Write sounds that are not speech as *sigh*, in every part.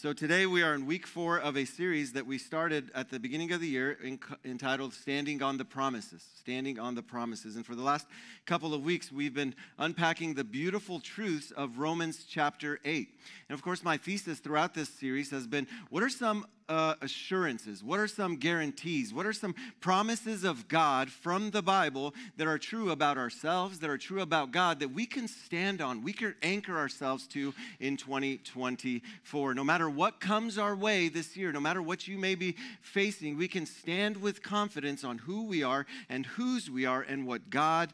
So today we are in week four of a series that we started at the beginning of the year entitled Standing on the Promises. Standing on the Promises. And for the last couple of weeks, we've been unpacking the beautiful truths of Romans chapter 8. And of course, my thesis throughout this series has been what are some uh, assurances? What are some guarantees? What are some promises of God from the Bible that are true about ourselves, that are true about God, that we can stand on, we can anchor ourselves to in 2024? No matter what comes our way this year, no matter what you may be facing, we can stand with confidence on who we are and whose we are and what God's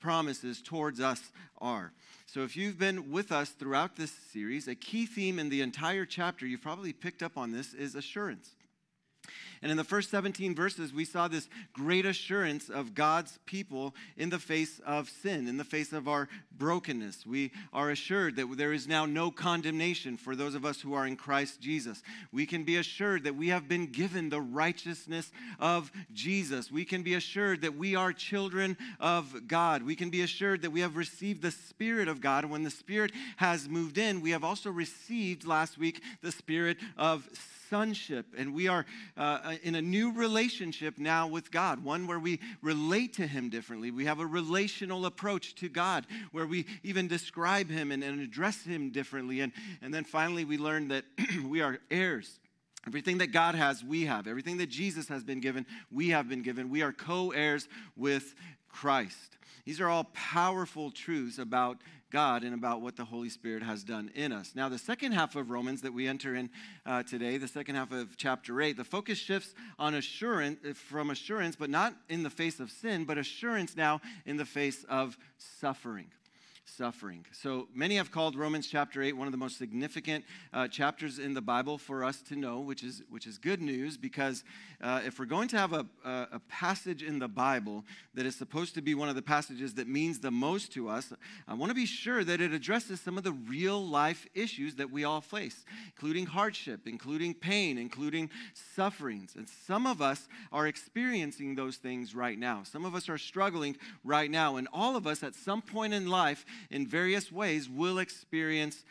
promises towards us are. So, if you've been with us throughout this series, a key theme in the entire chapter, you've probably picked up on this, is assurance. And in the first 17 verses, we saw this great assurance of God's people in the face of sin, in the face of our brokenness. We are assured that there is now no condemnation for those of us who are in Christ Jesus. We can be assured that we have been given the righteousness of Jesus. We can be assured that we are children of God. We can be assured that we have received the Spirit of God. And when the Spirit has moved in, we have also received last week the Spirit of sonship. And we are uh, in a new relationship now with God, one where we relate to Him differently. We have a relational approach to God where we even describe Him and, and address Him differently. And, and then finally, we learn that *clears throat* we are heirs. Everything that God has, we have. Everything that Jesus has been given, we have been given. We are co heirs with Christ. These are all powerful truths about God and about what the Holy Spirit has done in us. Now, the second half of Romans that we enter in uh, today, the second half of chapter 8, the focus shifts on assurance, from assurance, but not in the face of sin, but assurance now in the face of suffering suffering. So many have called Romans chapter 8 one of the most significant uh, chapters in the Bible for us to know, which is, which is good news because uh, if we're going to have a, a, a, passage in the Bible that is supposed to be one of the passages that means the most to us, I want to be sure that it addresses some of the real life issues that we all face, including hardship, including pain, including sufferings. And some of us are experiencing those things right now. Some of us are struggling right now. And all of us at some point in life in various ways will experience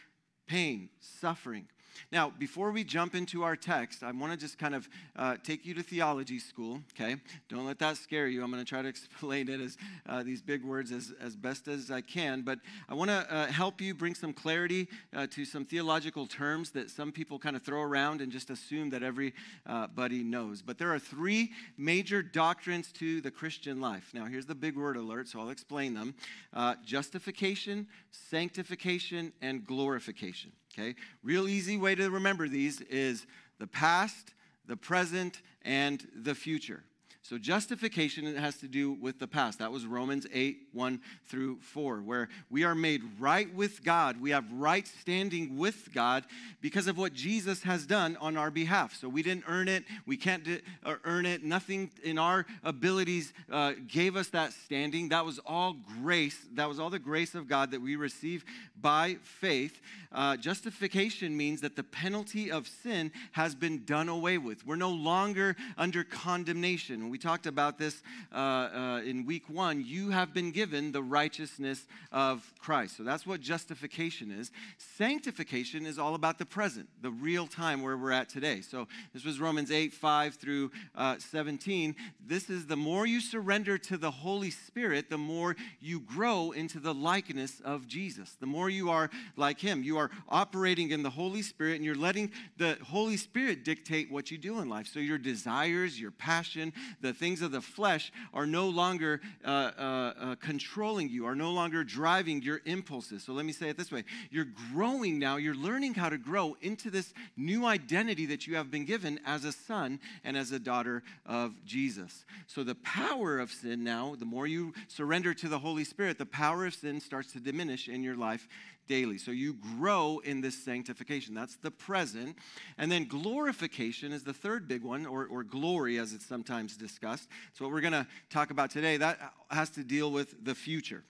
pain, suffering, now, before we jump into our text, I want to just kind of uh, take you to theology school, okay? Don't let that scare you. I'm going to try to *laughs* explain it as uh, these big words as, as best as I can, but I want to uh, help you bring some clarity uh, to some theological terms that some people kind of throw around and just assume that everybody knows. But there are three major doctrines to the Christian life. Now, here's the big word alert, so I'll explain them uh, justification, sanctification, and glorification. Okay? Real easy way to remember these is the past, the present, and the future. So justification has to do with the past. That was Romans 8, 1 through 4, where we are made right with God. We have right standing with God because of what Jesus has done on our behalf. So we didn't earn it. We can't uh, earn it. Nothing in our abilities uh, gave us that standing. That was all grace. That was all the grace of God that we receive by faith. Uh, justification means that the penalty of sin has been done away with. We're no longer under condemnation we talked about this uh, uh, in week one. You have been given the righteousness of Christ. So that's what justification is. Sanctification is all about the present, the real time where we're at today. So this was Romans 8, 5 through uh, 17. This is the more you surrender to the Holy Spirit, the more you grow into the likeness of Jesus. The more you are like Him, you are operating in the Holy Spirit and you're letting the Holy Spirit dictate what you do in life. So your desires, your passion, the things of the flesh are no longer uh, uh, uh, controlling you, are no longer driving your impulses. So let me say it this way you're growing now, you're learning how to grow into this new identity that you have been given as a son and as a daughter of Jesus. So the power of sin now, the more you surrender to the Holy Spirit, the power of sin starts to diminish in your life daily. So you grow in this sanctification. That's the present. And then glorification is the third big one, or, or glory as it's sometimes discussed. So what we're going to talk about today, that has to deal with the future.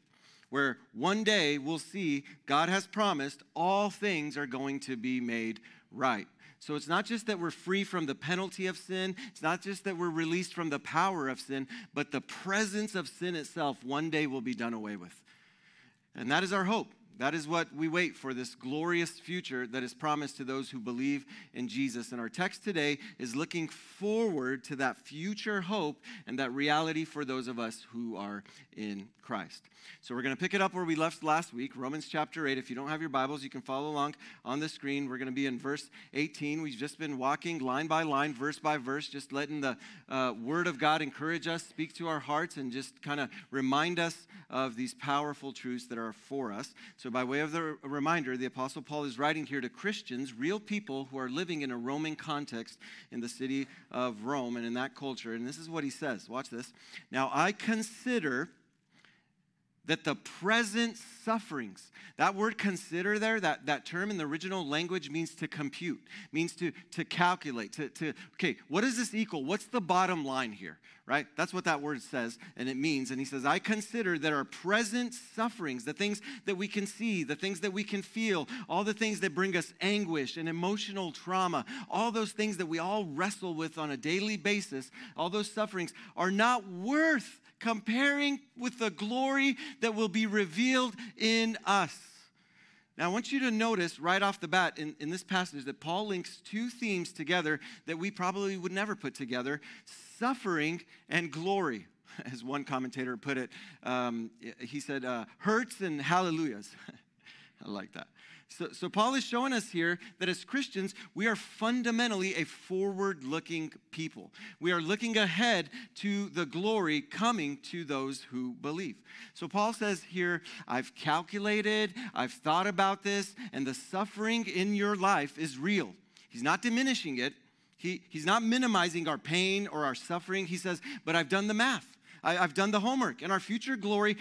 Where one day we'll see God has promised all things are going to be made right. So it's not just that we're free from the penalty of sin, it's not just that we're released from the power of sin, but the presence of sin itself one day will be done away with. And that is our hope That is what we wait for this glorious future that is promised to those who believe in Jesus. And our text today is looking forward to that future hope and that reality for those of us who are in Christ. So we're going to pick it up where we left last week, Romans chapter 8. If you don't have your Bibles, you can follow along on the screen. We're going to be in verse 18. We've just been walking line by line, verse by verse, just letting the uh, Word of God encourage us, speak to our hearts, and just kind of remind us of these powerful truths that are for us. So, by way of the reminder, the Apostle Paul is writing here to Christians, real people who are living in a Roman context in the city of Rome and in that culture. And this is what he says. Watch this. Now, I consider that the present sufferings, that word consider there, that, that term in the original language means to compute, means to, to calculate, to, to, okay, what does this equal? What's the bottom line here, right? That's what that word says and it means. And he says, I consider that our present sufferings, the things that we can see, the things that we can feel, all the things that bring us anguish and emotional trauma, all those things that we all wrestle with on a daily basis, all those sufferings are not worth comparing with the glory that will be revealed in us. Now, I want you to notice right off the bat in, in this passage that Paul links two themes together that we probably would never put together suffering and glory. *laughs* As one commentator put it, um, he said, uh, hurts and hallelujahs. *laughs* I like that. So, so, Paul is showing us here that as Christians, we are fundamentally a forward looking people. We are looking ahead to the glory coming to those who believe. So, Paul says here, I've calculated, I've thought about this, and the suffering in your life is real. He's not diminishing it, he, he's not minimizing our pain or our suffering. He says, But I've done the math, I, I've done the homework, and our future glory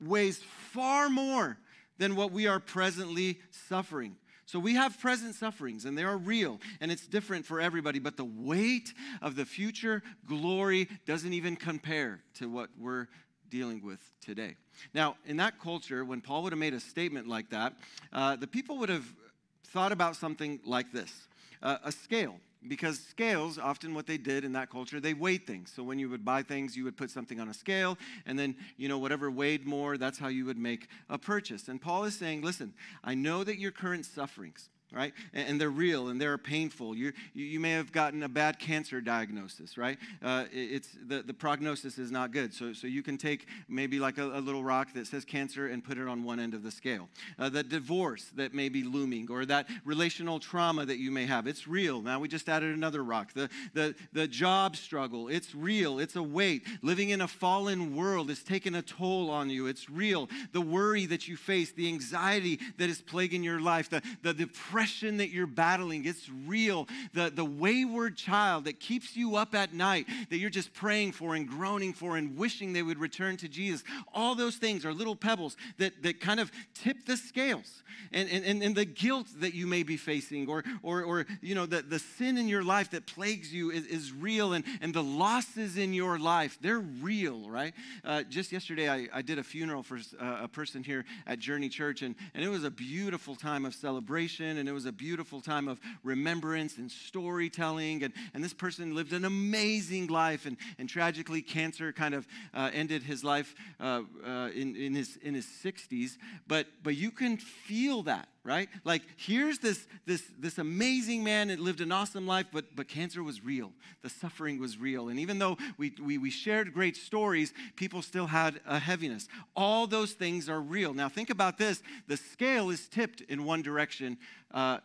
weighs far more than what we are presently suffering. So we have present sufferings and they are real and it's different for everybody, but the weight of the future glory doesn't even compare to what we're dealing with today. Now, in that culture, when Paul would have made a statement like that, uh, the people would have thought about something like this uh, a scale. Because scales often what they did in that culture they weighed things. So when you would buy things you would put something on a scale and then you know whatever weighed more that's how you would make a purchase. And paul is saying listen i know that your current sufferings right? And, they're real and they're painful. you you, may have gotten a bad cancer diagnosis, right? Uh, it's the, the prognosis is not good. So, so you can take maybe like a, a little rock that says cancer and put it on one end of the scale. Uh, the divorce that may be looming or that relational trauma that you may have, it's real. Now we just added another rock. The, the, the job struggle, it's real. It's a weight. Living in a fallen world is taking a toll on you. It's real. The worry that you face, the anxiety that is plaguing your life, the, the depression depression that you're battling, it's real. The, the wayward child that keeps you up at night, that you're just praying for and groaning for and wishing they would return to Jesus. All those things are little pebbles that, that kind of tip the scales. And, and, and the guilt that you may be facing, or, or, or you know, the, the sin in your life that plagues you is, is real, and, and the losses in your life, they're real, right? Uh, just yesterday, I, I did a funeral for uh, a person here at Journey Church, and, and it was a beautiful time of celebration and and it was a beautiful time of remembrance and storytelling. And, and this person lived an amazing life, and, and tragically, cancer kind of uh, ended his life uh, uh, in, in, his, in his 60s. But, but you can feel that right? Like here's this this this amazing man that lived an awesome life, but but cancer was real. The suffering was real. And even though we we, we shared great stories, people still had a heaviness. All those things are real. Now think about this: the scale is tipped in one direction, uh,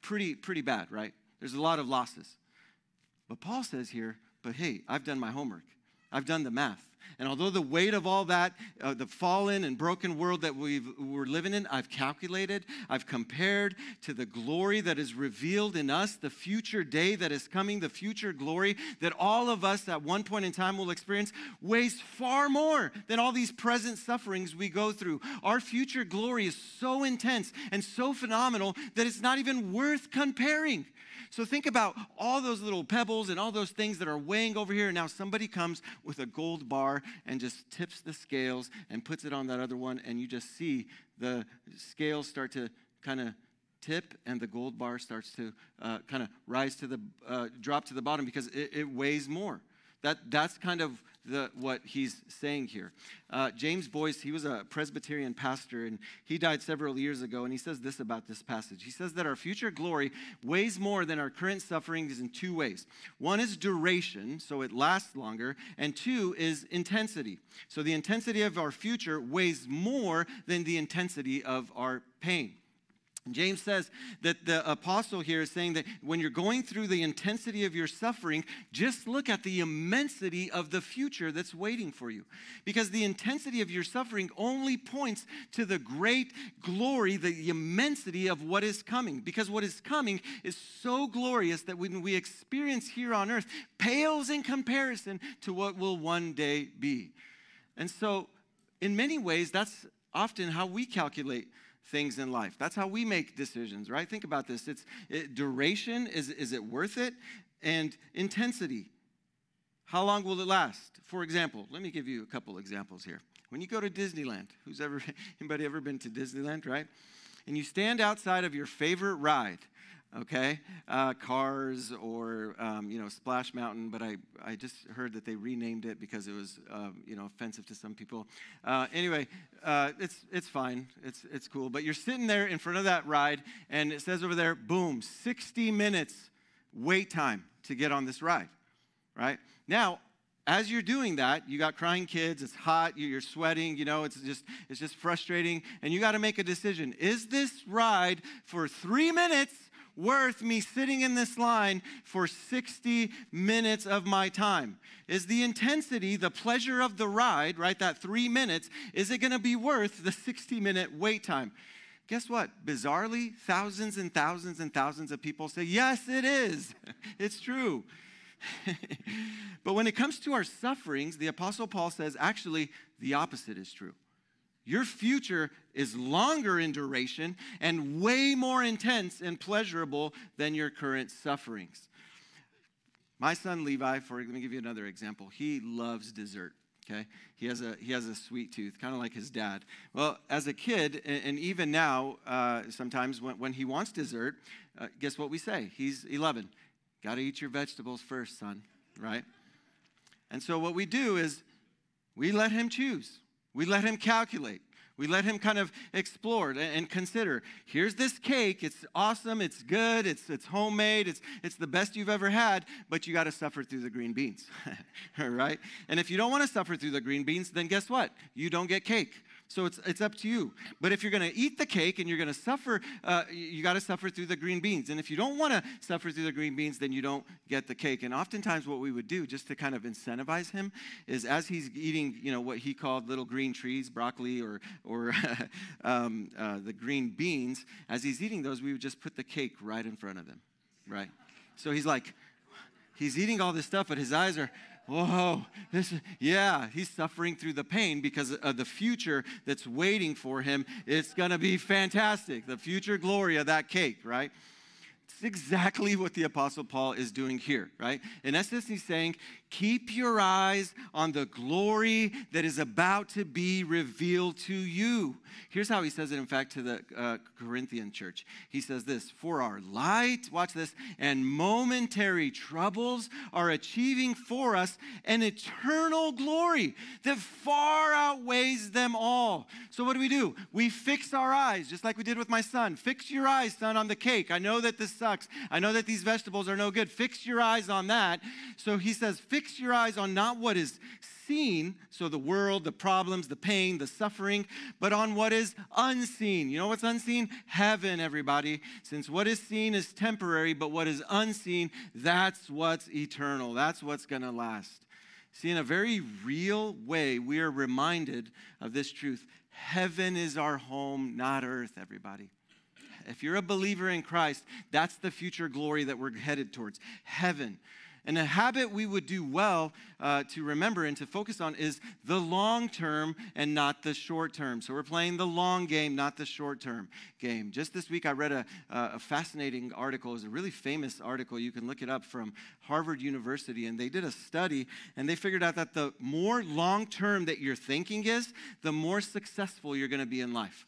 pretty pretty bad, right? There's a lot of losses. But Paul says here, but hey, I've done my homework. I've done the math. And although the weight of all that, uh, the fallen and broken world that we are living in, I've calculated, I've compared to the glory that is revealed in us, the future day that is coming, the future glory that all of us at one point in time will experience, weighs far more than all these present sufferings we go through. Our future glory is so intense and so phenomenal that it's not even worth comparing. So think about all those little pebbles and all those things that are weighing over here. And now somebody comes with a gold bar and just tips the scales and puts it on that other one. And you just see the scales start to kind of tip and the gold bar starts to uh, kind of rise to the, uh, drop to the bottom because it, it weighs more. That, that's kind of the, what he's saying here. Uh, James Boice, he was a Presbyterian pastor, and he died several years ago, and he says this about this passage. He says that our future glory weighs more than our current sufferings in two ways. One is duration, so it lasts longer, and two is intensity. So the intensity of our future weighs more than the intensity of our pain. James says that the apostle here is saying that when you're going through the intensity of your suffering, just look at the immensity of the future that's waiting for you. Because the intensity of your suffering only points to the great glory, the immensity of what is coming. Because what is coming is so glorious that when we experience here on earth pales in comparison to what will one day be. And so, in many ways, that's often how we calculate things in life. That's how we make decisions, right? Think about this. It's it, duration, is, is it worth it? And intensity. How long will it last? For example, let me give you a couple examples here. When you go to Disneyland, who's ever *laughs* anybody ever been to Disneyland, right? And you stand outside of your favorite ride okay? Uh, Cars or, um, you know, Splash Mountain, but I, I just heard that they renamed it because it was, um, you know, offensive to some people. Uh, anyway, uh, it's, it's fine. It's, it's cool. But you're sitting there in front of that ride, and it says over there, boom, 60 minutes wait time to get on this ride, right? Now, as you're doing that, you got crying kids, it's hot, you're sweating, you know, it's just it's just frustrating, and you got to make a decision. Is this ride for 3 minutes worth me sitting in this line for 60 minutes of my time? Is the intensity, the pleasure of the ride, right, that three minutes, is it going to be worth the 60 minute wait time? Guess what? Bizarrely, thousands and thousands and thousands of people say, Yes, it is. *laughs* it's true. *laughs* but when it comes to our sufferings, the Apostle Paul says actually the opposite is true. Your future is longer in duration and way more intense and pleasurable than your current sufferings. My son Levi, for let me give you another example. He loves dessert. Okay, he has a he has a sweet tooth, kind of like his dad. Well, as a kid, and, and even now, uh, sometimes when, when he wants dessert, uh, guess what we say? He's 11. Got to eat your vegetables first, son. Right? And so what we do is we let him choose. We let him calculate. We let him kind of explore and consider. Here's this cake. It's awesome. It's good. It's, it's homemade. It's, it's the best you've ever had, but you got to suffer through the green beans. *laughs* right? And if you don't want to suffer through the green beans, then guess what? You don't get cake. So it's, it's up to you. But if you're going to eat the cake and you're going to suffer, uh, you got to suffer through the green beans. And if you don't want to suffer through the green beans, then you don't get the cake. And oftentimes, what we would do just to kind of incentivize him is as he's eating, you know, what he called little green trees, broccoli or, or *laughs* um, uh, the green beans, as he's eating those, we would just put the cake right in front of him, right? So he's like, he's eating all this stuff, but his eyes are, whoa, this, yeah, he's suffering through the pain because of the future that's waiting for him. It's going to be fantastic. The future glory of that cake, right? It's exactly what the Apostle Paul is doing here, right? In essence, he's saying, keep your eyes on the glory that is about to be revealed to you. Here's how he says it, in fact, to the uh, Corinthian church. He says this For our light, watch this, and momentary troubles are achieving for us an eternal glory that far outweighs them all. So, what do we do? We fix our eyes, just like we did with my son. Fix your eyes, son, on the cake. I know that this sucks. I know that these vegetables are no good. Fix your eyes on that. So, he says, Fix your eyes on not what is seen, so the world, the problems, the pain, the suffering, but on what is unseen. You know what's unseen? Heaven, everybody. Since what is seen is temporary, but what is unseen, that's what's eternal. That's what's going to last. See, in a very real way, we are reminded of this truth. Heaven is our home, not earth, everybody. If you're a believer in Christ, that's the future glory that we're headed towards. Heaven. And a habit we would do well uh, to remember and to focus on is the long term and not the short term. So we're playing the long game, not the short term game. Just this week, I read a, a fascinating article. It was a really famous article. You can look it up from Harvard University. And they did a study and they figured out that the more long term that your thinking is, the more successful you're going to be in life.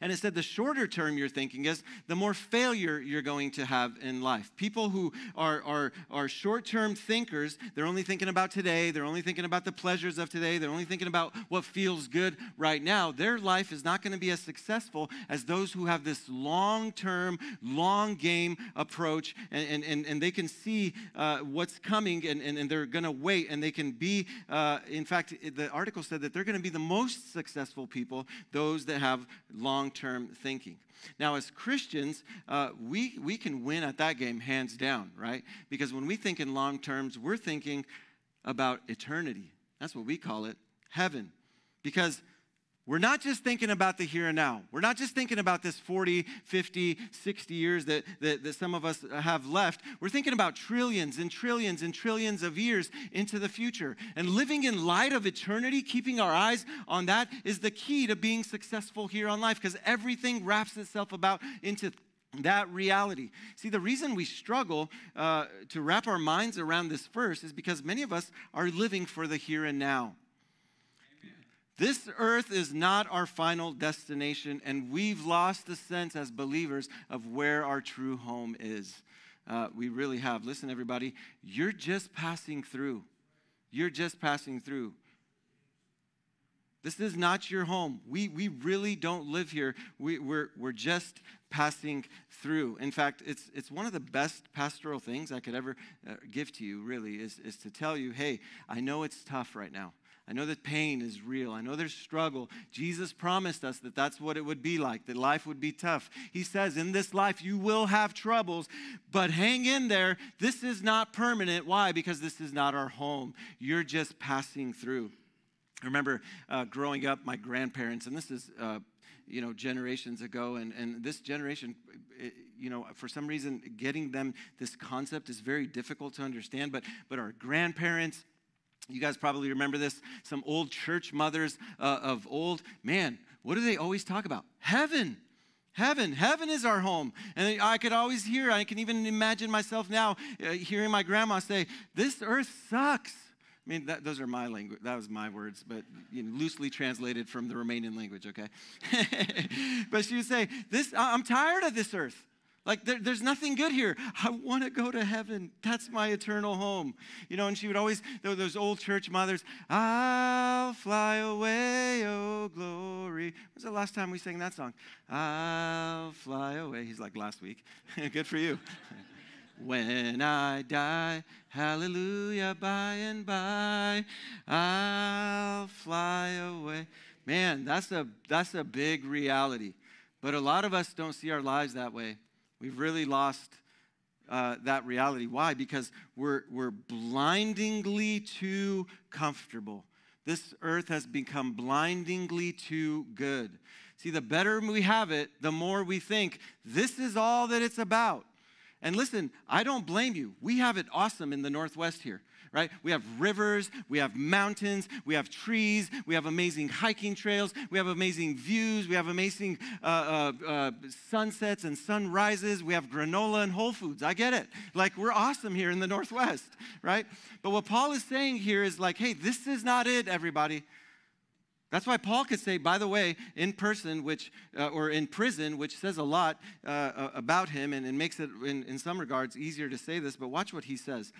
And it said the shorter term you're thinking is, the more failure you're going to have in life. People who are, are, are short term thinkers, they're only thinking about today, they're only thinking about the pleasures of today, they're only thinking about what feels good right now. Their life is not going to be as successful as those who have this long term, long game approach, and, and, and they can see uh, what's coming and, and, and they're going to wait, and they can be, uh, in fact, the article said that they're going to be the most successful people, those that have long term thinking. Now, as Christians, uh, we, we can win at that game hands down, right? Because when we think in long terms, we're thinking about eternity. That's what we call it, heaven. Because we're not just thinking about the here and now. We're not just thinking about this 40, 50, 60 years that, that, that, some of us have left. We're thinking about trillions and trillions and trillions of years into the future. And living in light of eternity, keeping our eyes on that, is the key to being successful here on life because everything wraps itself about into that reality. See, the reason we struggle uh, to wrap our minds around this verse is because many of us are living for the here and now. This earth is not our final destination, and we've lost the sense as believers of where our true home is. Uh, we really have. Listen, everybody, you're just passing through. You're just passing through. This is not your home. We, we really don't live here. We, we're, we're just passing through. In fact, it's, it's one of the best pastoral things I could ever uh, give to you, really, is, is to tell you, hey, I know it's tough right now. I know that pain is real. I know there's struggle. Jesus promised us that that's what it would be like, that life would be tough. He says, In this life, you will have troubles, but hang in there. This is not permanent. Why? Because this is not our home. You're just passing through. I remember uh, growing up, my grandparents, and this is, uh, you know, generations ago, and, and this generation, it, you know, for some reason, getting them this concept is very difficult to understand, but, but our grandparents, you guys probably remember this. Some old church mothers uh, of old, man, what do they always talk about? Heaven. Heaven, heaven is our home. And I could always hear, I can even imagine myself now uh, hearing my grandma say, This earth sucks. I mean, that, those are my language. That was my words, but you know, loosely translated from the Romanian language, okay? *laughs* but she would say, "This, I'm tired of this earth. Like, there, there's nothing good here. I want to go to heaven. That's my eternal home. You know, and she would always, those old church mothers, I'll fly away, oh glory. Was the last time we sang that song? I'll fly away. He's like, last week. *laughs* good for you. *laughs* when I die, hallelujah, by and by, I'll fly away. Man, that's a, that's a big reality. But a lot of us don't see our lives that way. We've really lost uh, that reality. Why? Because we're, we're blindingly too comfortable. This earth has become blindingly too good. See, the better we have it, the more we think this is all that it's about. And listen, I don't blame you. We have it awesome in the Northwest here right? We have rivers, we have mountains, we have trees, we have amazing hiking trails, we have amazing views, we have amazing uh, uh, uh, sunsets and sunrises, we have granola and Whole Foods. I get it. Like, we're awesome here in the Northwest, right? But what Paul is saying here is like, hey, this is not it, everybody. That's why Paul could say, by the way, in person, which uh, or in prison, which says a lot uh, about him and, and makes it, in, in some regards, easier to say this. But watch what he says.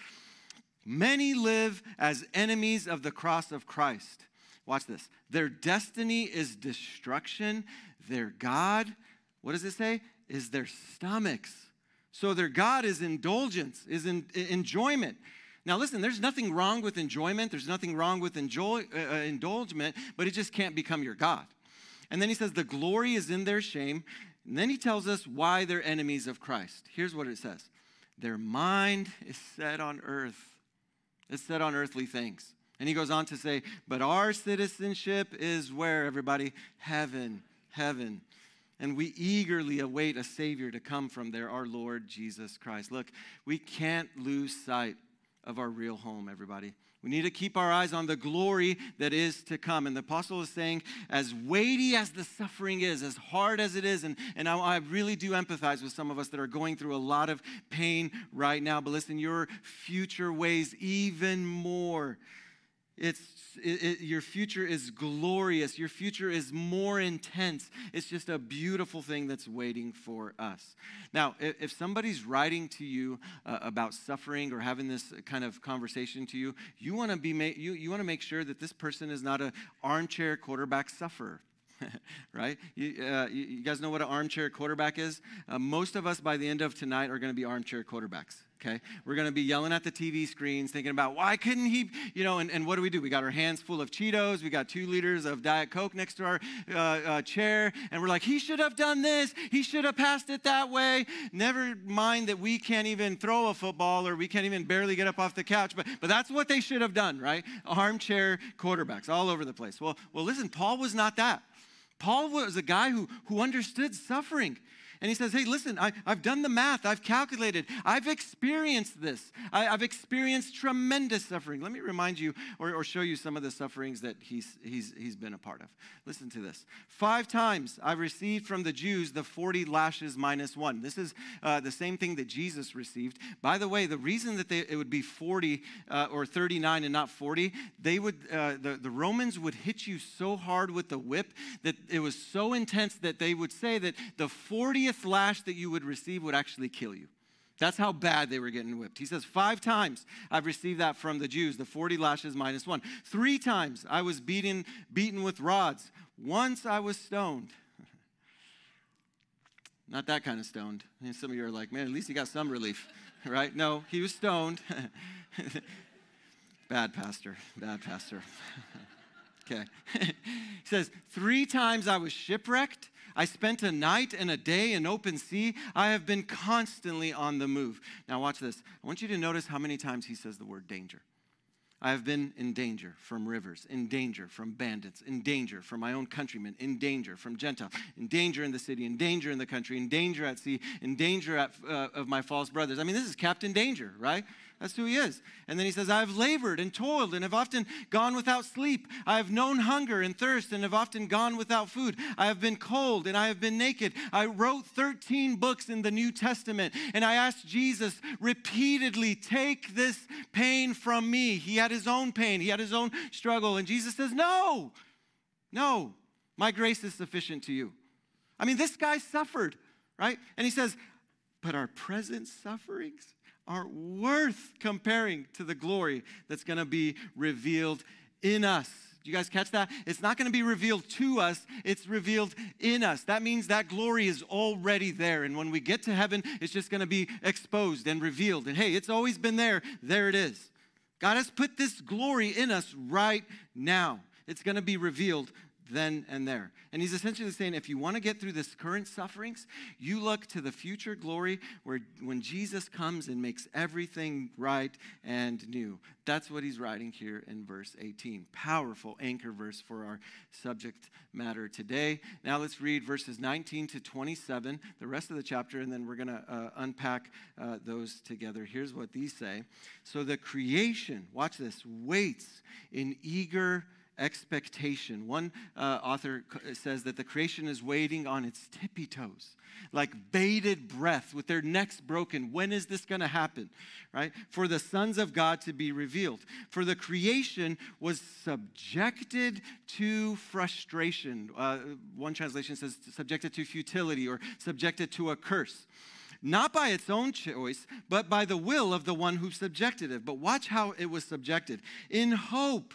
Many live as enemies of the cross of Christ. Watch this. Their destiny is destruction. Their God, what does it say? Is their stomachs. So their God is indulgence, is in, enjoyment. Now, listen, there's nothing wrong with enjoyment. There's nothing wrong with enjoy, uh, uh, indulgement, but it just can't become your God. And then he says, the glory is in their shame. And then he tells us why they're enemies of Christ. Here's what it says Their mind is set on earth set on earthly things. And he goes on to say, but our citizenship is where, everybody? Heaven, heaven. And we eagerly await a Savior to come from there, our Lord Jesus Christ. Look, we can't lose sight of our real home, everybody. We need to keep our eyes on the glory that is to come. And the apostle is saying, as weighty as the suffering is, as hard as it is, and, and I, I, really do empathize with some of us that are going through a lot of pain right now. But listen, your future weighs even more it's it, it, your future is glorious. Your future is more intense. It's just a beautiful thing that's waiting for us. Now, if, if somebody's writing to you uh, about suffering or having this kind of conversation to you, you want to be ma- you, you want to make sure that this person is not an armchair quarterback sufferer. *laughs* right? You, uh, you, guys know what an armchair quarterback is? Uh, most of us by the end of tonight are going to be armchair quarterbacks. Okay, we're going to be yelling at the TV screens, thinking about why couldn't he, you know, and, and what do we do? We got our hands full of Cheetos, we got two liters of Diet Coke next to our uh, uh, chair, and we're like, he should have done this, he should have passed it that way. Never mind that we can't even throw a football or we can't even barely get up off the couch, but, but that's what they should have done, right? Armchair quarterbacks all over the place. Well, well, listen, Paul was not that. Paul was a guy who, who understood suffering. And he says, Hey, listen, I, have done the math, I've calculated, I've experienced this. I, have experienced tremendous suffering. Let me remind you or, or show you some of the sufferings that he's, he's, he's been a part of. Listen to this. Five times I've received from the Jews the 40 lashes minus one. This is uh, the same thing that Jesus received. By the way, the reason that they, it would be 40 uh, or 39 and not 40, they would, uh, the, the Romans would hit you so hard with the whip that it was so intense that they would say that the 40th 40th lash that you would receive would actually kill you. That's how bad they were getting whipped. He says, Five times I've received that from the Jews, the 40 lashes minus one. Three times I was beaten, beaten with rods. Once I was stoned. *laughs* Not that kind of stoned. And some of you are like, man, at least he got some relief, *laughs* right? No, he was stoned. *laughs* bad pastor, bad pastor. okay. he says, Three times I was shipwrecked. I spent a night and a day in open sea. I have been constantly on the move. Now, watch this. I want you to notice how many times he says the word danger. I have been in danger from rivers, in danger from bandits, in danger from my own countrymen, in danger from Gentiles, in danger in the city, in danger in the country, in danger at sea, in danger at, uh, of my false brothers. I mean, this is Captain Danger, right? That's who he is. And then he says, I have labored and toiled and have often gone without sleep. I have known hunger and thirst and have often gone without food. I have been cold and I have been naked. I wrote 13 books in the New Testament and I asked Jesus repeatedly, Take this pain from me. He had his own pain, he had his own struggle. And Jesus says, No, no, my grace is sufficient to you. I mean, this guy suffered, right? And he says, But our present sufferings, aren't worth comparing to the glory that's going to be revealed in us. Do you guys catch that? It's not going to be revealed to us, it's revealed in us. That means that glory is already there. And when we get to heaven, it's just going to be exposed and revealed. And hey, it's always been there. There it is. God has put this glory in us right now. It's going to be revealed then and there. And he's essentially saying if you want to get through this current sufferings, you look to the future glory where when Jesus comes and makes everything right and new. That's what he's writing here in verse 18. Powerful anchor verse for our subject matter today. Now let's read verses 19 to 27, the rest of the chapter, and then we're going to uh, unpack uh, those together. Here's what these say. So the creation, watch this, waits in eager expectation. One uh, author says that the creation is waiting on its tippy toes, like bated breath with their necks broken. When is this going to happen? Right? For the sons of God to be revealed. For the creation was subjected to frustration. Uh, one translation says subjected to futility or subjected to a curse not by its own choice, but by the will of the one who subjected it. But watch how it was subjected in hope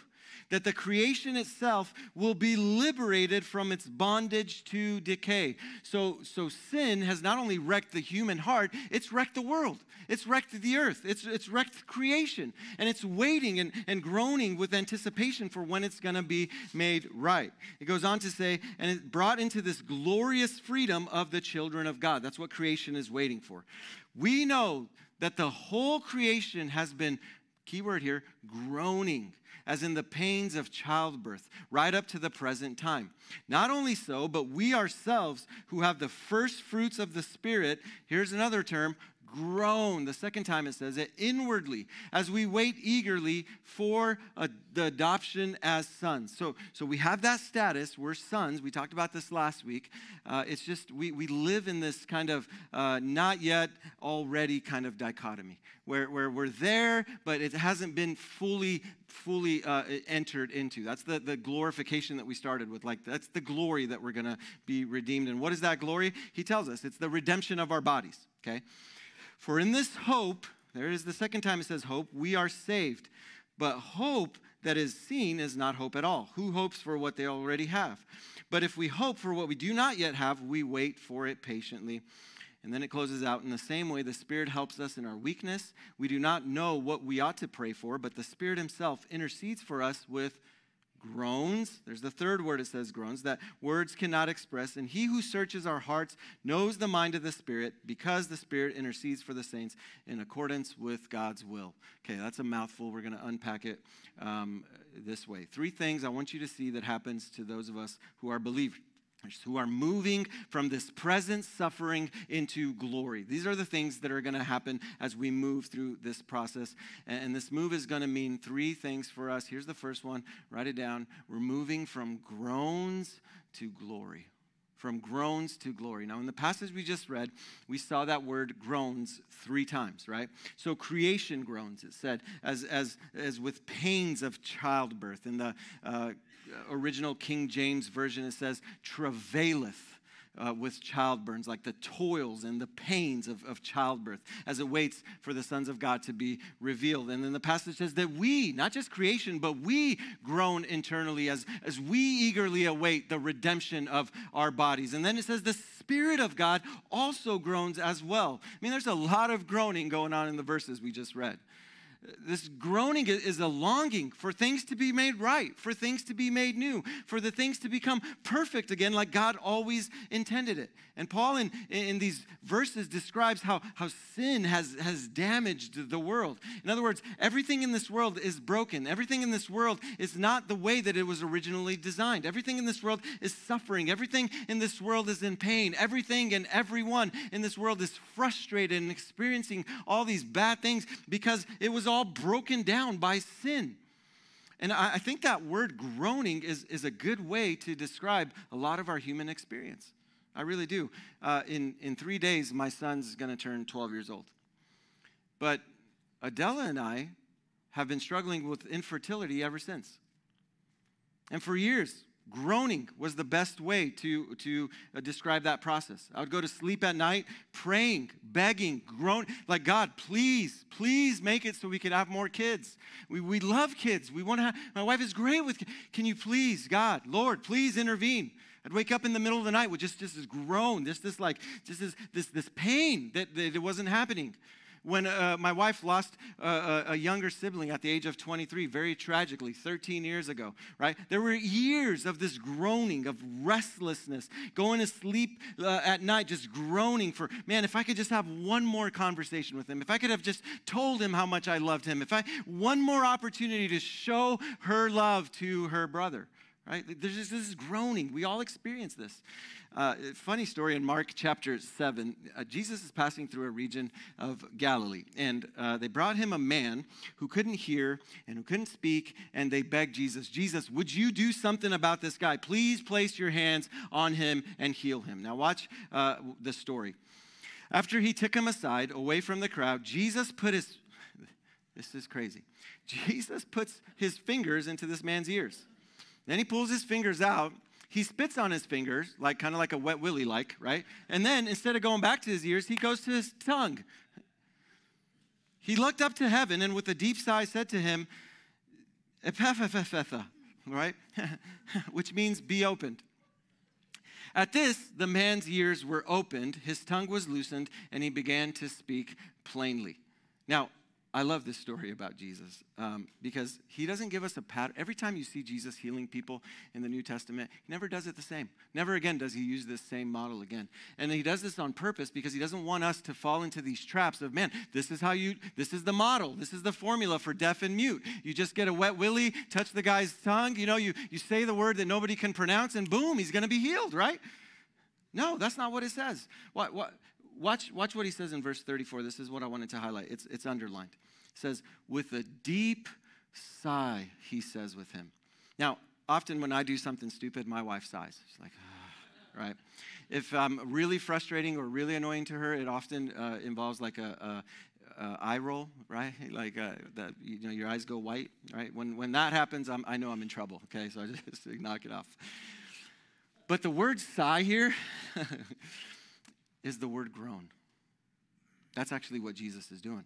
that the creation itself will be liberated from its bondage to decay. So, so sin has not only wrecked the human heart, it's wrecked the world. It's wrecked the earth. It's, it's wrecked creation. And it's waiting and, and groaning with anticipation for when it's going to be made right. It goes on to say, and it brought into this glorious freedom of the children of God. That's what creation is waiting for. We know that the whole creation has been, keyword here, groaning as in the pains of childbirth, right up to the present time. Not only so, but we ourselves who have the first fruits of the Spirit, here's another term, groan. The second time it says it inwardly as we wait eagerly for uh, the adoption as sons. So, so we have that status. We're sons. We talked about this last week. Uh, it's just we, we live in this kind of uh, not yet, already kind of dichotomy where, where we're there, but it hasn't been fully fully uh, entered into. That's the, the glorification that we started with. Like, that's the glory that we're going to be redeemed. And what is that glory? He tells us it's the redemption of our bodies, okay? For in this hope, there is the second time it says hope, we are saved. But hope that is seen is not hope at all. Who hopes for what they already have? But if we hope for what we do not yet have, we wait for it patiently. And then it closes out in the same way the Spirit helps us in our weakness. We do not know what we ought to pray for, but the Spirit Himself intercedes for us with groans. There's the third word it says groans, that words cannot express. And He who searches our hearts knows the mind of the Spirit because the Spirit intercedes for the saints in accordance with God's will. Okay, that's a mouthful. We're going to unpack it um, this way. Three things I want you to see that happens to those of us who are believers who are moving from this present suffering into glory. These are the things that are going to happen as we move through this process. And this move is going to mean three things for us. Here's the first one write it down. We're moving from groans to glory. From groans to glory. Now, in the passage we just read, we saw that word groans three times, right? So creation groans, it said, as, as, as with pains of childbirth. In the uh, original King James Version, it says, travaileth. Uh, with childbirths, like the toils and the pains of, of childbirth as it waits for the sons of God to be revealed. And then the passage says that we, not just creation, but we groan internally as, as we eagerly await the redemption of our bodies. And then it says the Spirit of God also groans as well. I mean, there's a lot of groaning going on in the verses we just read this groaning is a longing for things to be made right, for things to be made new, for the things to become perfect again, like God always intended it. And Paul, in, in these verses, describes how, how sin has, has damaged the world. In other words, everything in this world is broken. Everything in this world is not the way that it was originally designed. Everything in this world is suffering. Everything in this world is in pain. Everything and everyone in this world is frustrated and experiencing all these bad things because it was all broken down by sin. And I, think that word groaning is, is a good way to describe a lot of our human experience. I really do. Uh, in, in three days, my son's going to turn 12 years old. But Adela and I have been struggling with infertility ever since. And for years, groaning was the best way to, to uh, describe that process. I would go to sleep at night praying, begging, groaning, like, God, please, please make it so we can have more kids. We, we love kids. We want to have, my wife is great with kids. Can you please, God, Lord, please intervene? I'd wake up in the middle of the night with just, just this groan, just this like, just this, this, this pain that, that it wasn't happening. When uh, my wife lost uh, a younger sibling at the age of 23, very tragically, 13 years ago, right? There were years of this groaning, of restlessness, going to sleep uh, at night, just groaning for, man, if I could just have one more conversation with him, if I could have just told him how much I loved him, if I, one more opportunity to show her love to her brother right? There's just this groaning. We all experience this. Uh, funny story in Mark chapter 7, uh, Jesus is passing through a region of Galilee, and uh, they brought him a man who couldn't hear and who couldn't speak, and they begged Jesus, Jesus, would you do something about this guy? Please place your hands on him and heal him. Now, watch uh, the story. After he took him aside, away from the crowd, Jesus put his, *laughs* this is crazy, Jesus puts his fingers into this man's ears. Then he pulls his fingers out. He spits on his fingers, like kind of like a wet willy, like, right? And then instead of going back to his ears, he goes to his tongue. He looked up to heaven and with a deep sigh said to him, Ephphatha, right? *laughs* Which means be opened. At this, the man's ears were opened, his tongue was loosened, and he began to speak plainly. Now, I love this story about Jesus um, because he doesn't give us a pattern. Every time you see Jesus healing people in the New Testament, he never does it the same. Never again does he use this same model again. And he does this on purpose because he doesn't want us to fall into these traps of, man, this is how you, this is the model, this is the formula for deaf and mute. You just get a wet willy, touch the guy's tongue, you know, you, you say the word that nobody can pronounce, and boom, he's going to be healed, right? No, that's not what it says. What, what, watch, watch what he says in verse 34. This is what I wanted to highlight. It's, it's underlined. It says, With a deep sigh, he says with him. Now, often when I do something stupid, my wife sighs. She's like, right? If I'm really frustrating or really annoying to her, it often uh, involves like a, a, a, eye roll, right? *laughs* Like uh, that, you know, your eyes go white, right? When, when that happens, I'm, I know I'm in trouble, okay? So I *laughs* just knock it off. But the word sigh here *laughs* is the word groan. That's actually what Jesus is doing.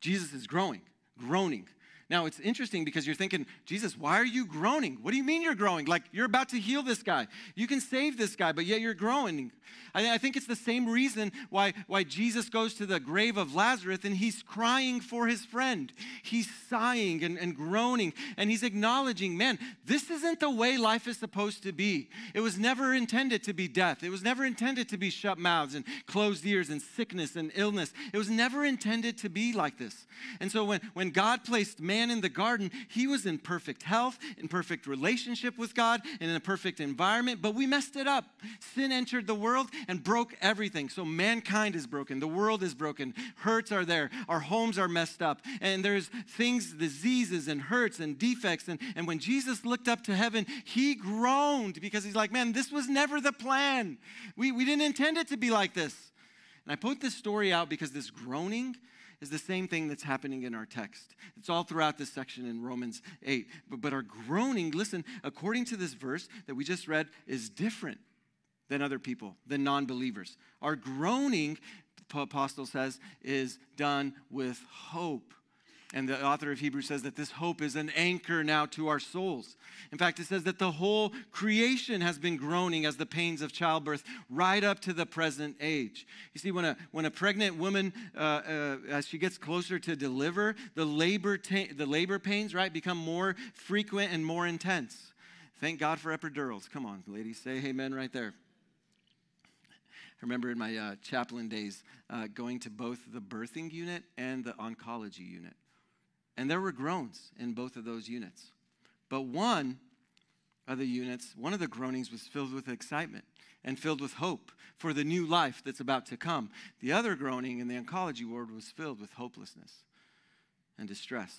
Jesus is growing, groaning. Now, it's interesting because you're thinking, Jesus, why are you groaning? What do you mean you're growing? Like, you're about to heal this guy. You can save this guy, but yet you're growing. I, I think it's the same reason why, why Jesus goes to the grave of Lazarus and he's crying for his friend. He's sighing and, and groaning and he's acknowledging, man, this isn't the way life is supposed to be. It was never intended to be death, it was never intended to be shut mouths and closed ears and sickness and illness. It was never intended to be like this. And so when, when God placed man man in the garden, he was in perfect health, in perfect relationship with God, and in a perfect environment, but we messed it up. Sin entered the world and broke everything. So mankind is broken. The world is broken. Hurts are there. Our homes are messed up. And there's things, diseases and hurts and defects. And, and when Jesus looked up to heaven, he groaned because he's like, man, this was never the plan. We, we didn't intend it to be like this. And I put this story out because this groaning is the same thing that's happening in our text. It's all throughout this section in Romans 8. But, but our groaning, listen, according to this verse that we just read, is different than other people, than non believers. Our groaning, the Apostle says, is done with hope. And the author of Hebrews says that this hope is an anchor now to our souls. In fact, it says that the whole creation has been groaning as the pains of childbirth right up to the present age. You see, when a, when a pregnant woman, uh, uh, as she gets closer to deliver, the labor, ta- the labor pains, right, become more frequent and more intense. Thank God for epidurals. Come on, ladies, say amen right there. I remember in my uh, chaplain days uh, going to both the birthing unit and the oncology unit. And there were groans in both of those units. But one of the units, one of the groanings was filled with excitement and filled with hope for the new life that's about to come. The other groaning in the oncology ward was filled with hopelessness and distress.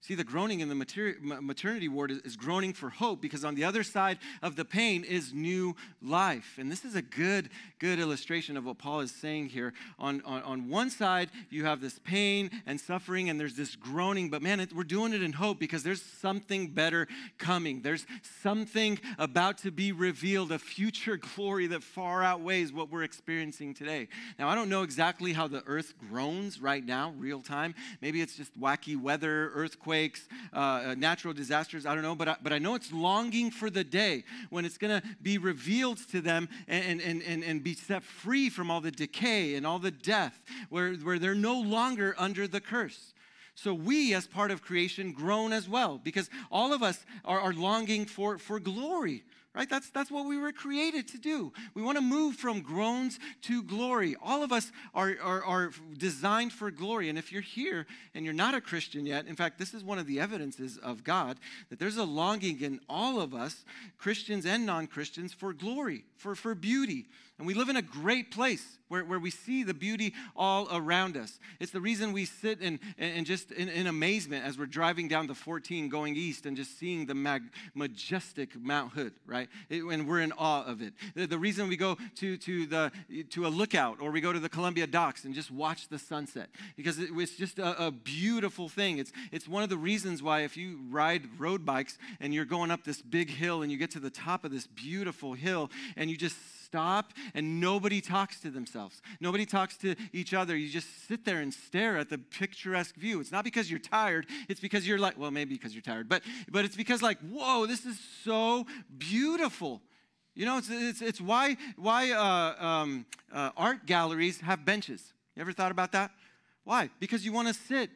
See, the groaning in the maternity ward is groaning for hope because on the other side of the pain is new life. And this is a good, good illustration of what Paul is saying here. On, on, on one side, you have this pain and suffering, and there's this groaning, but man, it, we're doing it in hope because there's something better coming. There's something about to be revealed, a future *laughs* glory that far outweighs what we're experiencing today. Now, I don't know exactly how the earth groans right now, real time. Maybe it's just wacky weather, earthquakes earthquakes, uh, uh, natural disasters, I don't know, but I, but I know it's longing for the day when it's going to be revealed to them and, and, and, and be set free from all the decay and all the death, where, where they're no longer under the curse. So we, as part of creation, groan as well because all of us are, are longing for, for glory right? That's, that's what we were created to do. We want to move from groans to glory. All of us are, are, are designed for glory. And if you're here and you're not a Christian yet, in fact, this is one of the evidences of God that there's a longing in all of us, Christians and non Christians, for glory, for, for beauty. And we live in a great place where, where we see the beauty all around us. It's the reason we sit in, in just in, in amazement as we're driving down the 14 going east and just seeing the mag, majestic Mount Hood, right? It, and we're in awe of it. The, the, reason we go to, to, the, to a lookout or we go to the Columbia docks and just watch the sunset because it, it's just a, a beautiful thing. It's, it's one of the reasons why if you ride road bikes and you're going up this big hill and you get to the top of this beautiful hill and you just stop and nobody talks to themselves. Nobody talks to each other. You just sit there and stare at the picturesque view. It's not because you're tired, it's because you're like, well, maybe because you're tired, but, but it's because, like, whoa, this is so beautiful. You know, it's, it's, it's why, why uh, um, uh, art galleries have benches. You ever thought about that? Why? Because you want to sit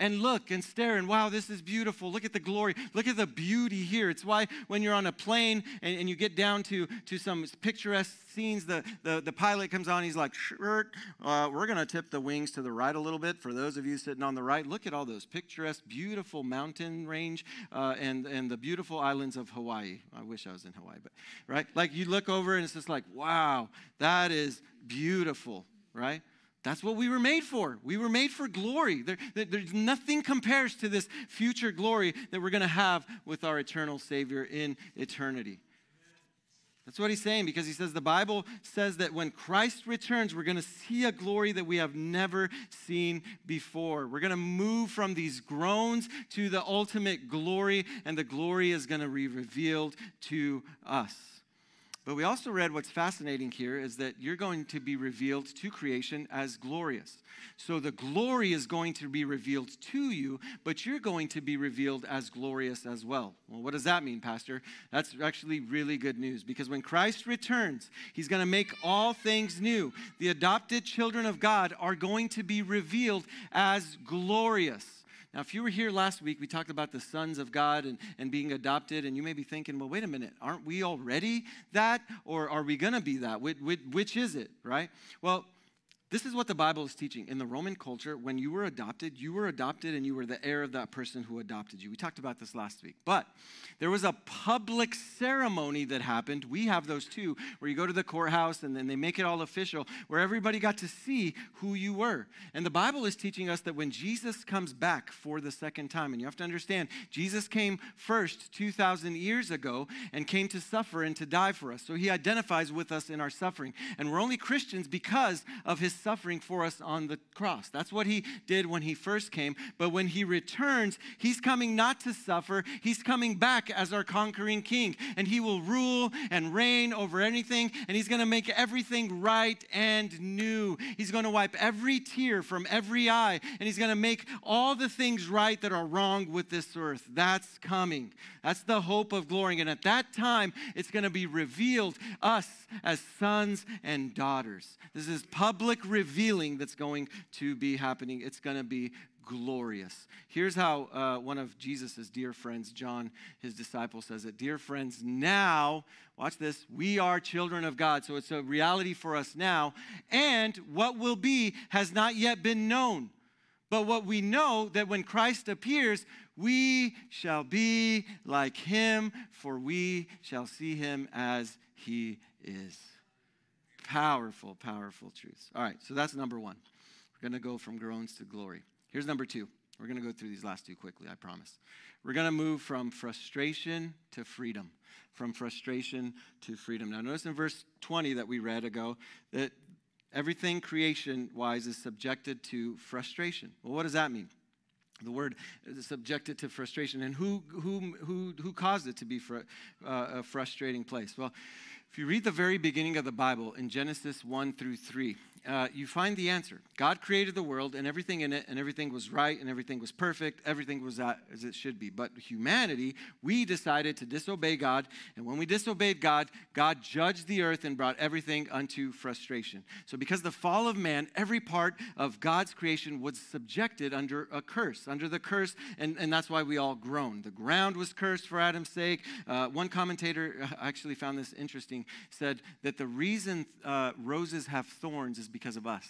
and look and stare and wow, this is beautiful. Look at the glory. Look at the beauty here. It's why when you're on a plane and, and you get down to, to some picturesque scenes, the, the, the pilot comes on, he's like, shirt, uh, we're going to tip the wings to the right a little bit. For those of you sitting on the right, look at all those picturesque, beautiful mountain range uh, and, and the beautiful islands of Hawaii. I wish I was in Hawaii, but right? Like you look over and it's just like, wow, that is beautiful. right? That's what we were made for. We were made for glory. There, there's nothing compares to this future glory that we're going to have with our eternal Savior in eternity. That's what he's saying because he says the Bible says that when Christ returns, we're going to see a glory that we have never seen before. We're going to move from these groans to the ultimate glory, and the glory is going to be revealed to us. But we also read what's fascinating here is that you're going to be revealed to creation as glorious. So the glory is going to be revealed to you, but you're going to be revealed as glorious as well. Well, what does that mean, Pastor? That's actually really good news because when Christ returns, he's going to make all things new. The adopted children of God are going to be revealed as glorious. Now, if you were here last week, we talked about the sons of God and, and being adopted, and you may be thinking, well, wait a minute, aren't we already that? Or are we going to be that? Which, which, which is it, right? Well, this is what the Bible is teaching. In the Roman culture, when you were adopted, you were adopted and you were the heir of that person who adopted you. We talked about this last week. But there was a public ceremony that happened. We have those too, where you go to the courthouse and then they make it all official, where everybody got to see who you were. And the Bible is teaching us that when Jesus comes back for the second time, and you have to understand, Jesus came first 2,000 years ago and came to suffer and to die for us. So he identifies with us in our suffering. And we're only Christians because of his suffering for us on the cross. That's what he did when he first came. But when he returns, he's coming not to suffer, he's coming back as our conquering king. And he will rule and reign over anything, and he's going to make everything right and new. He's going to wipe every tear from every eye, and he's going to make all the things right that are wrong with this earth. That's coming. That's the hope of glory. And at that time, it's going to be revealed us as sons and daughters. This is public revealing that's going to be happening. It's going to be glorious. Here's how uh, one of Jesus' dear friends, John, his disciple, says it Dear friends, now, watch this, we are children of God. So it's a reality for us now. And what will be has not yet been known. But what we know that when Christ appears, we shall be like him, for we shall see him as he is. Powerful, powerful truths. All right, so that's number one. We're going to go from groans to glory. Here's number two. We're going to go through these last two quickly, I promise. We're going to move from frustration to freedom. From frustration to freedom. Now, notice in verse 20 that we read ago that everything creation wise is subjected to frustration. Well, what does that mean? The word is subjected to frustration. And who, who, who, who caused it to be fr- uh, a frustrating place? Well, if you read the very beginning of the Bible in Genesis 1 through 3, uh, you find the answer. God created the world and everything in it, and everything was right and everything was perfect. Everything was as it should be. But humanity, we decided to disobey God. And when we disobeyed God, God judged the earth and brought everything unto frustration. So, because the fall of man, every part of God's creation was subjected under a curse, under the curse, and, and that's why we all groan. The ground was cursed for Adam's sake. Uh, one commentator *laughs* actually found this interesting, said that the reason uh, roses have thorns is because of us,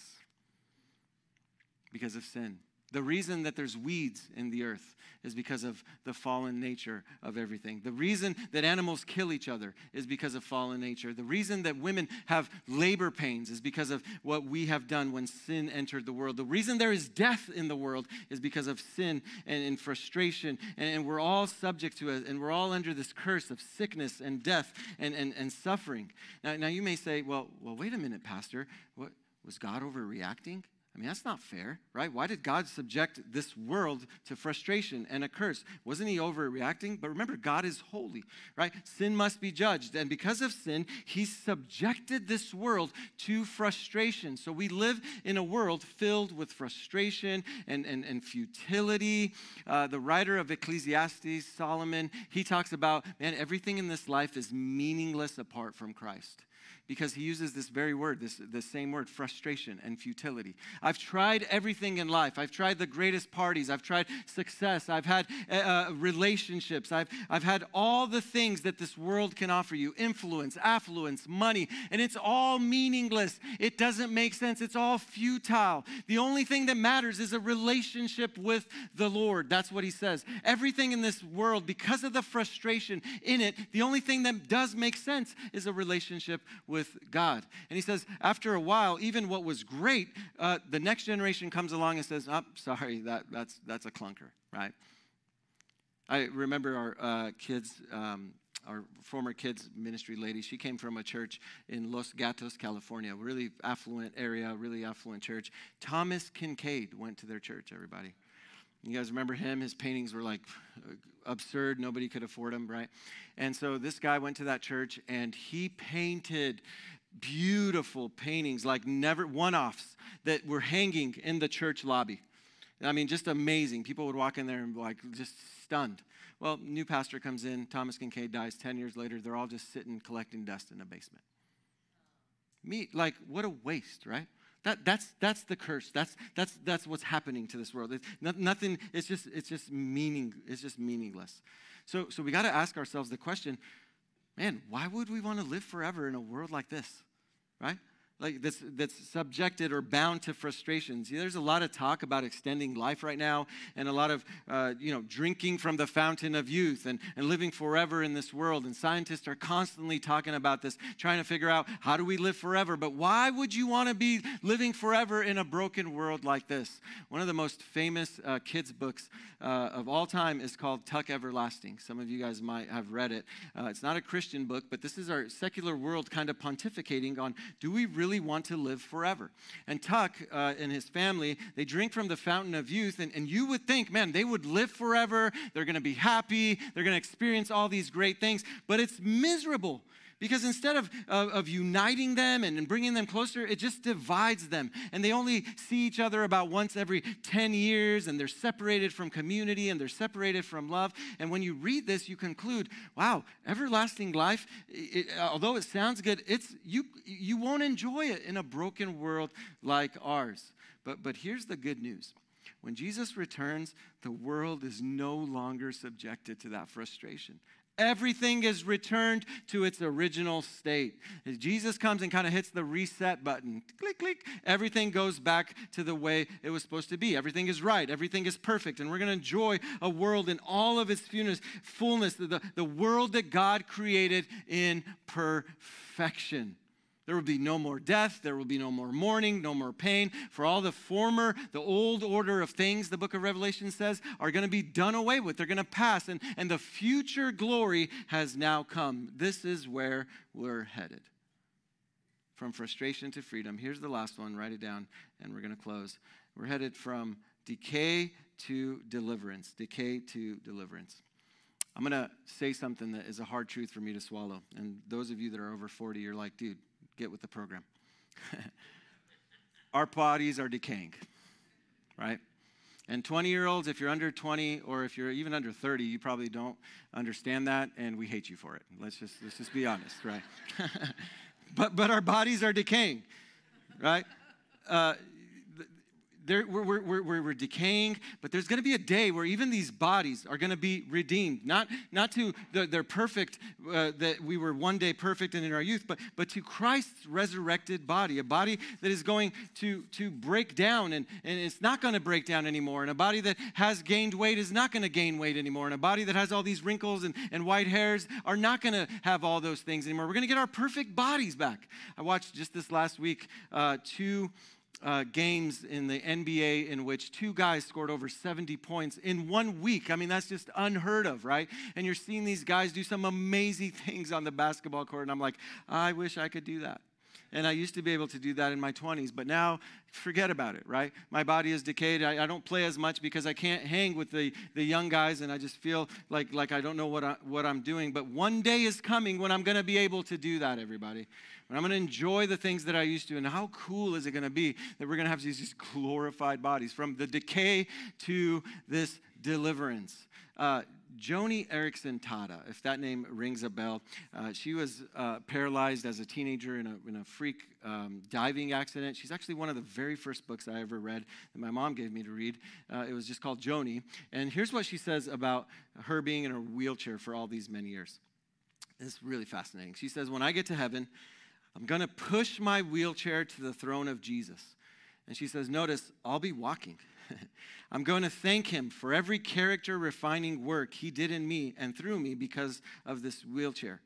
because of sin. The reason that there's weeds in the earth is because of the fallen nature of everything. The reason that animals kill each other is because of fallen nature. The reason that women have labor pains is because of what we have done when sin entered the world. The reason there is death in the world is because of sin and, and frustration. And, and, we're all subject to it, and we're all under this curse of sickness and death and, and, and suffering. Now, now, you may say, well, well, wait a minute, Pastor. What, was God overreacting? I mean, that's not fair, right? Why did God subject this world to frustration and a curse? Wasn't he overreacting? But remember, God is holy, right? Sin must be judged. And because of sin, he subjected this world to frustration. So we live in a world filled with frustration and, and, and futility. Uh, the writer of Ecclesiastes, Solomon, he talks about, man, everything in this life is meaningless apart from Christ because he uses this very word, this, the same word, frustration and futility. I've tried everything in life. I've tried the greatest parties. I've tried success. I've had uh, uh, relationships. I've, I've had all the things that this world can offer you influence, affluence, money, and it's all meaningless. It doesn't make sense. It's all futile. The only thing that matters is a relationship with the Lord. That's what he says. Everything in this world, because of the frustration in it, the only thing that does make sense is a relationship with with God. And he says, after a while, even what was great, uh, the next generation comes along and says, oh, sorry, that, that's, that's a clunker, right? I remember our uh, kids, um, our former kids ministry lady, she came from a church in Los Gatos, California, really affluent area, really affluent church. Thomas Kinkade went to their church, everybody. You guys remember him? His paintings were like absurd. Nobody could afford them, right? And so this guy went to that church and he painted beautiful paintings, like never one offs that were hanging in the church lobby. I mean, just amazing. People would walk in there and like just stunned. Well, new pastor comes in. Thomas Kinkade dies 10 years later. They're all just sitting collecting dust in a basement. Me, like, what a waste, right? That, that's, that's the curse. That's, that's, that's what's happening to this world. It's not, nothing, it's just, it's just meaning, it's just meaningless. So, so we got to ask ourselves the question, man, why would we want to live forever in a world like this? Right? Like that's, that's subjected or bound to frustrations. There's a lot of talk about extending life right now and a lot of, uh, you know, drinking from the fountain of youth and, and living forever in this world. And scientists are constantly talking about this, trying to figure out how do we live forever. But why would you want to be living forever in a broken world like this? One of the most famous uh, kids' books uh, of all time is called Tuck Everlasting. Some of you guys might have read it. Uh, it's not a Christian book, but this is our secular world kind of pontificating on do we really really want to live forever. And Tuck uh, and his family, they drink from the fountain of youth, and, and you would think, man, they would live forever. They're going to be happy. They're going to experience all these great things. But it's miserable because instead of, of, of, uniting them and, bringing them closer, it just divides them. And they only see each other about once every 10 years, and they're separated from community and they're separated from love. And when you read this, you conclude, wow, everlasting life, it, although it sounds good, it's, you, you won't enjoy it in a broken world like ours. But, but here's the good news. When Jesus returns, the world is no longer subjected to that frustration. Everything is returned to its original state. As Jesus comes and kind of hits the reset button, click, click, everything goes back to the way it was supposed to be. Everything is right. Everything is perfect. And we're going to enjoy a world in all of its fullness, the, the world that God created in perfection. There will be no more death. There will be no more mourning, no more pain. For all the former, the old order of things, the book of Revelation says, are going to be done away with. They're going to pass, and, and the future glory has now come. This is where we're headed. From frustration to freedom. Here's the last one. Write it down, and we're going to close. We're headed from decay to deliverance. Decay to deliverance. I'm going to say something that is a hard truth for me to swallow. And those of you that are over 40, you're like, dude, get with the program. *laughs* Our bodies are decaying, right? And 20 year olds, if you're under 20 or if you're even under 30, you probably don't understand that, and we hate you for it. Let's just, let's just be honest, right? *laughs* but, but our bodies are decaying, right? Uh, we're, we're, we're, we're, decaying, but there's going to be a day where even these bodies are going to be redeemed. Not, not to the, their perfect, uh, that we were one day perfect and in our youth, but, but to Christ's resurrected body, a body that is going to, to break down and, and it's not going to break down anymore. And a body that has gained weight is not going to gain weight anymore. And a body that has all these wrinkles and, and white hairs are not going to have all those things anymore. We're going to get our perfect bodies back. I watched just this last week uh, two uh, games in the NBA in which two guys scored over 70 points in one week. I mean, that's just unheard of, right? And you're seeing these guys do some amazing *laughs* things on the basketball court, and I'm like, I wish I could do that. And I used to be able to do that in my 20s, but now forget about it, right? My body is decayed. I, I, don't play as much because I can't hang with the, the young guys, and I just feel like, like I don't know what, I, what I'm doing. But one day is coming when I'm going to be able to do that, everybody. When I'm going to enjoy the things that I used to. And how cool is it going to be that we're going to have these, these glorified bodies from the decay to this deliverance? Uh, Joni Eareckson Tada, if that name rings a bell, uh, she was uh, paralyzed as a teenager in a, in a freak um, diving accident. She's actually one of the very first books I ever read that my mom gave me to read. Uh, it was just called Joni. And here's what she says about her being in a wheelchair for all these many years. It's really fascinating. She says, When I get to heaven, I'm going to push my wheelchair to the throne of Jesus. And she says, Notice, I'll be walking. *laughs* I'm going to thank him for every character refining work he did in me and through me because of this wheelchair.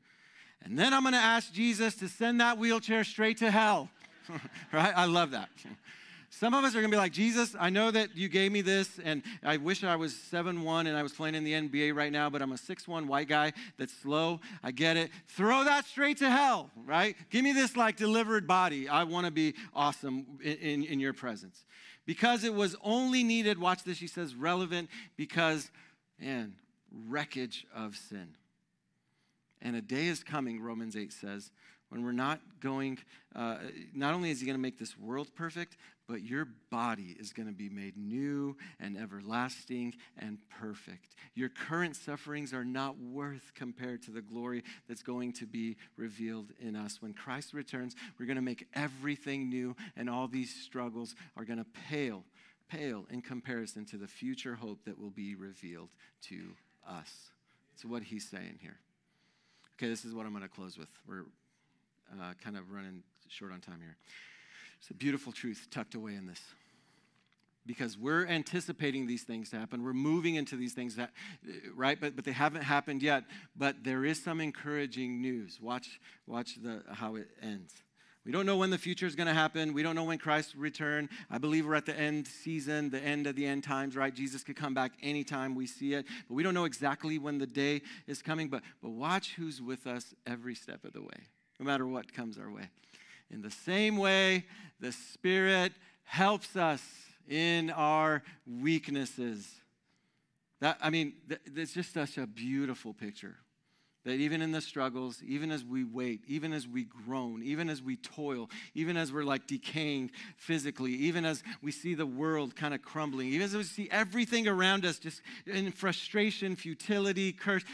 And then I'm going to ask Jesus to send that wheelchair straight to hell. *laughs* right? I love that. Some of us are going to be like, Jesus, I know that you gave me this, and I wish I was 7 1 and I was playing in the NBA right now, but I'm a 6 1 white guy that's slow. I get it. Throw that straight to hell, right? Give me this like delivered body. I want to be awesome in, in, in your presence. Because it was only needed, watch this, she says, relevant because, man, wreckage of sin. And a day is coming, Romans 8 says, when we're not going, uh, not only is he going to make this world perfect, but your body is going to be made new and everlasting and perfect. Your current sufferings are not worth compared to the glory that's going to be revealed in us. When Christ returns, we're going to make everything new, and all these struggles are going to pale, pale in comparison to the future hope that will be revealed to us. It's what he's saying here. Okay, this is what I'm going to close with. We're uh, kind of running short on time here. It's a beautiful truth tucked away in this. Because we're anticipating these things to happen. We're moving into these things that, right? But, but they haven't happened yet. But there is some encouraging news. Watch, watch the, how it ends. We don't know when the future is going to happen. We don't know when Christ will return. I believe we're at the end season, the end of the end times, right? Jesus could come back anytime we see it. But we don't know exactly when the day is coming. But, but watch who's with us every step of the way, no matter what comes our way. In the same way, the Spirit helps us in our weaknesses. That, I mean, it's just such a beautiful picture. That even in the struggles, even as we wait, even as we groan, even as we toil, even as we're like decaying physically, even as we see the world kind of crumbling, even as we see everything around us just in frustration, futility, curse,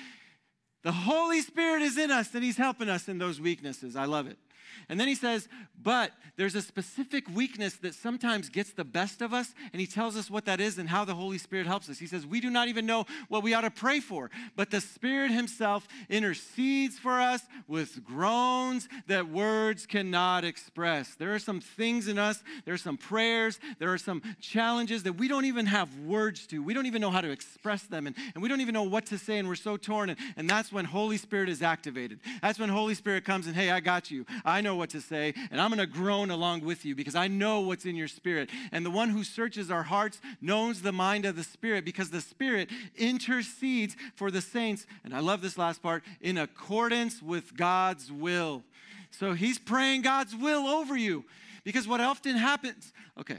the Holy Spirit is in us and He's helping us in those weaknesses. I love it. And then he says, but there's a specific weakness that sometimes gets the best of us, and he tells us what that is and how the Holy Spirit helps us. He says, we do not even know what we ought to pray for, but the Spirit himself intercedes for us with groans that words cannot express. There are some things in us, there are some prayers, there are some challenges that we don't even have words to. We don't even know how to express them, and, and we don't even know what to say, and we're so torn. And, and that's when Holy Spirit is activated. That's when Holy Spirit comes and, hey, I got you. I know what to say, and I'm going to groan along with you because I know what's in your spirit. And the one who searches our hearts knows the mind of the Spirit because the Spirit intercedes for the saints. And I love this last part in accordance with God's will. So he's praying God's will over you because what often happens, okay,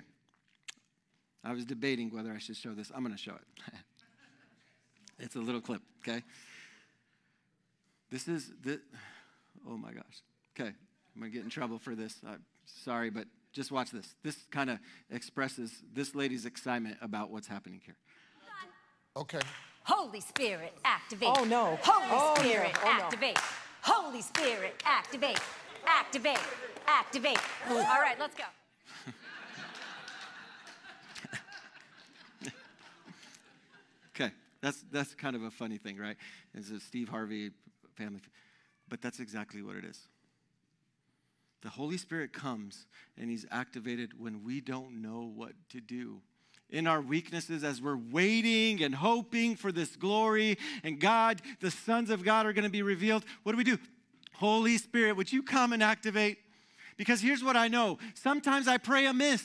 I was debating whether I should show this. I'm going to show it. *laughs* it's a little clip, okay? This is the, oh my gosh. Okay, I'm going to get in trouble for this. I'm sorry, but just watch this. This kind of expresses this lady's excitement about what's happening here. Okay. Holy Spirit, activate. Oh, no. Holy Oh, no. Spirit, Oh, no. activate. Holy Spirit, activate. Activate. Activate. All right, let's go. Okay, that's, that's kind of a funny thing, right? It's a Steve Harvey family. But that's exactly what it is. The Holy Spirit comes and He's activated when we don't know what to do. In our weaknesses, as we're waiting and hoping for this glory, and God, the sons of God, are going to be revealed, what do we do? Holy Spirit, would you come and activate? Because here's what I know sometimes I pray amiss.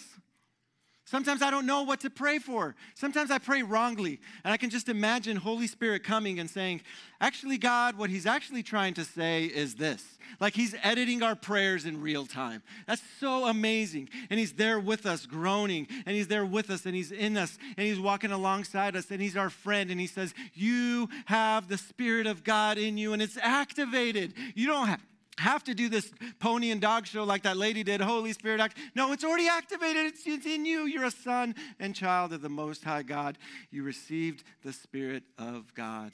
Sometimes I don't know what to pray for. Sometimes I pray wrongly. And I can just imagine Holy Spirit coming and saying, actually, God, what He's actually trying to say is this. Like He's editing our prayers in real time. That's so amazing. And He's there with us, groaning, and He's there with us, and He's in us, and He's walking alongside us, and He's our friend. And He says, You have the Spirit of God in you, and it's activated. You don't have have to do this pony and dog show like that lady did, Holy Spirit act. No, it's already activated. It's, it's in you. You're a son and child of the Most High God. You received the Spirit of God.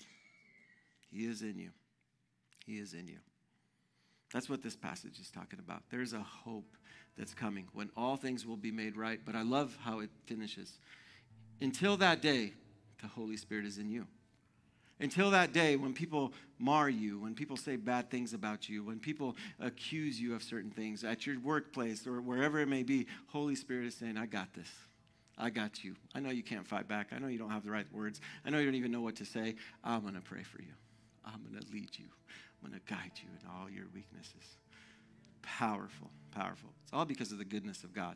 He is in you. He is in you. That's what this passage is talking about. There's a hope that's coming when all things will be made right. But I love how it finishes. Until that day, the Holy Spirit is in you. Until that day when people mar you, when people say bad things about you, when people accuse you of certain things at your workplace or wherever it may be, Holy Spirit is saying, I got this. I got you. I know you can't fight back. I know you don't have the right words. I know you don't even know what to say. I'm going to pray for you. I'm going to lead you. I'm going to guide you in all your weaknesses. Powerful, powerful. It's all because of the goodness of God.